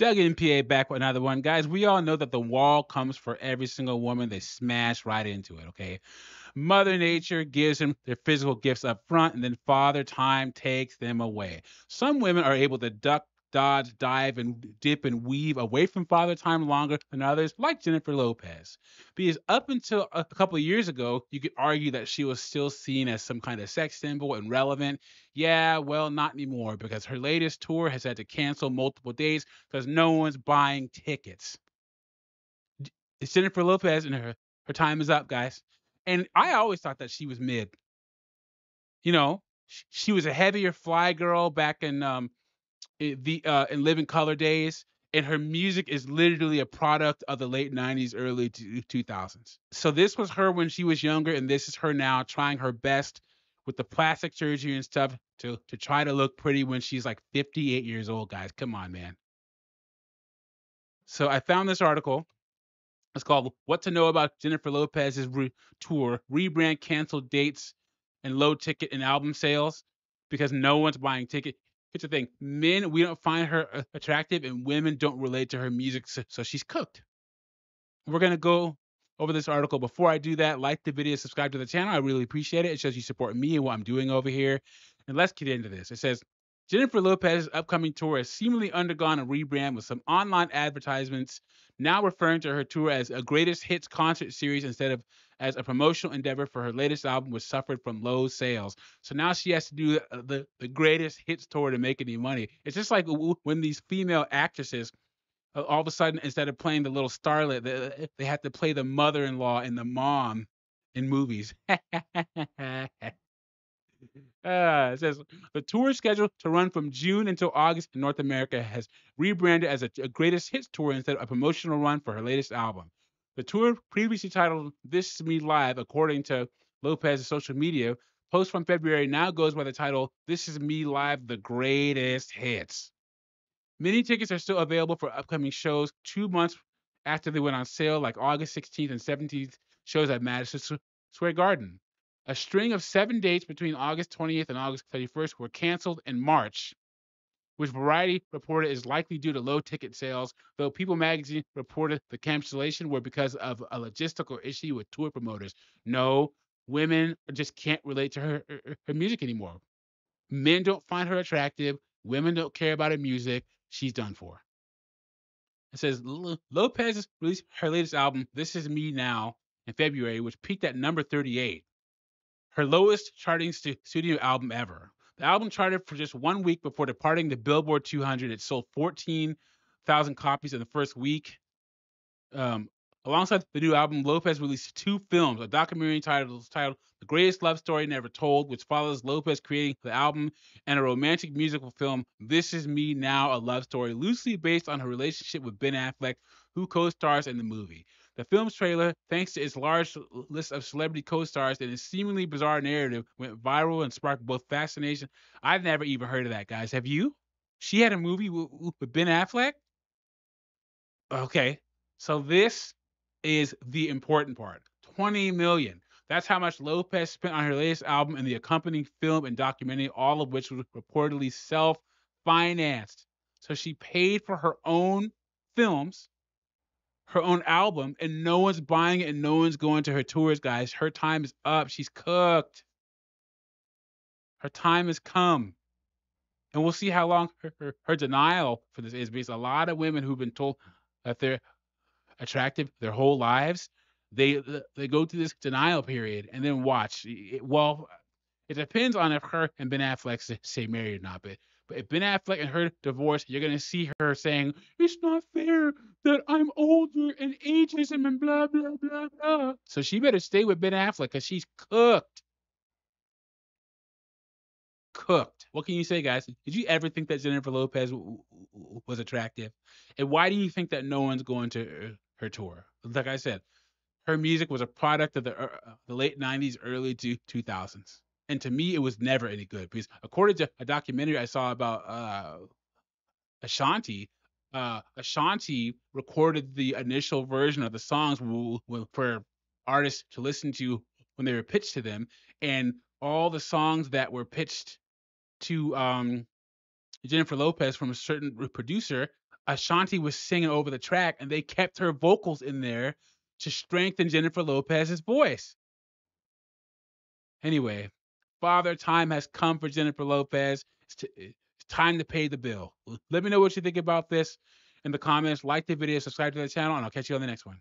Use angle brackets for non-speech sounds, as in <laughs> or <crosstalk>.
Doug MPA back with another one. Guys, we all know that the wall comes for every single woman. They smash right into it, okay? Mother Nature gives them their physical gifts up front, and then Father Time takes them away. Some women are able to duck dodge, dive, and dip and weave away from father time longer than others, like Jennifer Lopez. Because up until a couple of years ago, you could argue that she was still seen as some kind of sex symbol and relevant. Yeah, well, not anymore because her latest tour has had to cancel multiple days because no one's buying tickets. It's Jennifer Lopez and her her time is up, guys. And I always thought that she was mid. You know, she was a heavier fly girl back in um, the uh, in Living Color days, and her music is literally a product of the late 90s, early 2000s. So this was her when she was younger, and this is her now trying her best with the plastic surgery and stuff to to try to look pretty when she's like 58 years old, guys. Come on, man. So I found this article. It's called "What to Know About Jennifer Lopez's Re- Tour: Rebrand, Canceled Dates, and Low Ticket and Album Sales." Because no one's buying ticket here's the thing men we don't find her uh, attractive and women don't relate to her music so, so she's cooked. We're going to go over this article. Before i do that like the video subscribe to the channel i really appreciate it. It shows you support me and what i'm doing over here. And let's get into this. It says jennifer lopez's upcoming tour has seemingly undergone a rebrand with some online advertisements now referring to her tour as a greatest hits concert series instead of as a promotional endeavor for her latest album, which suffered from low sales. So now she has to do the, the, the greatest hits tour to make any money. It's just like when these female actresses uh, all of a sudden instead of playing the little starlet they, they have to play the mother-in-law and the mom in movies <laughs> uh, <laughs> it says the tour scheduled to run from June until August in North America has rebranded as a, a greatest hits tour instead of a promotional run for her latest album. The tour, previously titled This Is Me Live, according to Lopez's social media, post from February now goes by the title This Is Me Live The Greatest Hits. Many tickets are still available for upcoming shows two months after they went on sale, like August 16th and 17th shows at Madison Square Garden. A string of seven dates between August 20th and August 31st were canceled in March which Variety reported is likely due to low ticket sales, though People magazine reported the cancellation were because of a logistical issue with tour promoters. No, women just can't relate to her, her, her music anymore. Men don't find her attractive. Women don't care about her music. She's done for. It says Lopez released her latest album, This Is Me Now, in February, which peaked at number 38, her lowest charting studio album ever. The album charted for just one week before departing the Billboard 200. It sold 14,000 copies in the first week. Um, alongside the new album, Lopez released two films, a documentary titled, titled The Greatest Love Story Never Told, which follows Lopez creating the album, and a romantic musical film, This Is Me Now, a Love Story, loosely based on her relationship with Ben Affleck, who co stars in the movie. The film's trailer, thanks to its large list of celebrity co-stars and its seemingly bizarre narrative, went viral and sparked both fascination. I've never even heard of that, guys. Have you? She had a movie with, with Ben Affleck. Okay, so this is the important part. 20 million. That's how much Lopez spent on her latest album and the accompanying film and documentary, all of which was reportedly self-financed. So she paid for her own films her own album and no one's buying it and no one's going to her tours, guys. Her time is up. She's cooked. Her time has come. And we'll see how long her, her, her denial for this is because a lot of women who've been told that they're attractive their whole lives, they they go through this denial period and then watch. It, well, it depends on if her and Ben Affleck <laughs> say married or not, but if Ben Affleck and her divorce, you're gonna see her saying, "It's not fair that I'm older and ageism and blah blah blah blah." So she better stay with Ben Affleck because she's cooked. Cooked. What can you say, guys? Did you ever think that Jennifer Lopez was attractive? And why do you think that no one's going to her tour? Like I said, her music was a product of the, uh, the late '90s, early 2000s and to me it was never any good because according to a documentary I saw about uh, Ashanti, uh, Ashanti recorded the initial version of the songs for artists to listen to when they were pitched to them, and all the songs that were pitched to um, Jennifer Lopez from a certain producer, Ashanti was singing over the track, and they kept her vocals in there to strengthen Jennifer Lopez's voice. Anyway, Father, time has come for Jennifer Lopez. It's, to, eh, it's time to pay the bill. Let me know what you think about this in the comments. Like the video, subscribe to the channel, and I'll catch you on the next one.